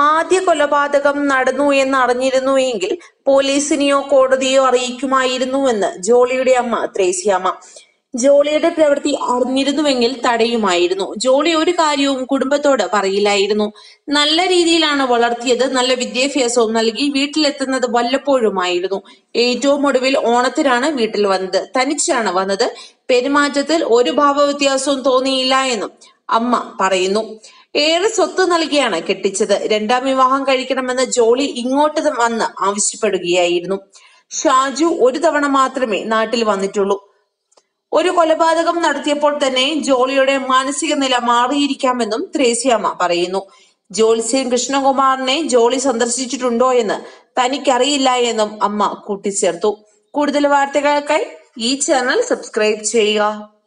ആദ്യ കൊലപാതകം നടന്നു എന്ന് അറിഞ്ഞിരുന്നുവെങ്കിൽ പോലീസിനെയോ കോടതിയോ അറിയിക്കുമായിരുന്നുവെന്ന് ജോളിയുടെ അമ്മ ത്രേസ്യാമ്മ. ജോളിയുടെ പ്രവൃത്തി അറിഞ്ഞിരുന്നുവെങ്കിൽ തടയുമായിരുന്നു. ജോളി ഒരു കാര്യവും കുടുംബത്തോട് പറയില്ലായിരുന്നു. നല്ല രീതിയിലാണ് വളർത്തിയത് നല്ല വിദ്യാഭ്യാസവും നൽകി വീട്ടിലെത്തുന്നത് വല്ലപ്പോഴുമായിരുന്നു. ഏറ്റവും ഒടുവിൽ ഓണത്തിനാണ് വീട്ടിൽ വന്നത്. തനിച്ചാണ് വന്നത്. പെരുമാറ്റത്തിൽ ഒരു ഭാവവ്യത്യാസവും തോന്നിയില്ല എന്നും അമ്മ പറയുന്നു. ഏറെ സ്വത്ത് നൽകിയാണ് കെട്ടിച്ചത്. രണ്ടാം വിവാഹം കഴിക്കണമെന്ന് ജോളി ഇങ്ങോട്ട് വന്ന് ആവശ്യപ്പെടുകയായിരുന്നു. ഷാജു ഒരു തവണ മാത്രമേ നാട്ടിൽ വന്നിട്ടുള്ളൂ. ഒരു കൊലപാതകം നടത്തിയപ്പോൾ തന്നെ ജോളിയുടെ മാനസിക നില മാറിയിരിക്കാമെന്നും ത്രേസ്യാമ്മ പറയുന്നു. ജോത്സ്യൻ കൃഷ്ണകുമാറിനെ ജോളി സന്ദർശിച്ചിട്ടുണ്ടോ എന്ന് തനിക്കറിയില്ല എന്നും അമ്മ കൂട്ടിച്ചേർത്തു. കൂടുതൽ വാർത്തകൾക്കായി ഈ ചാനൽ സബ്സ്ക്രൈബ് ചെയ്യുക.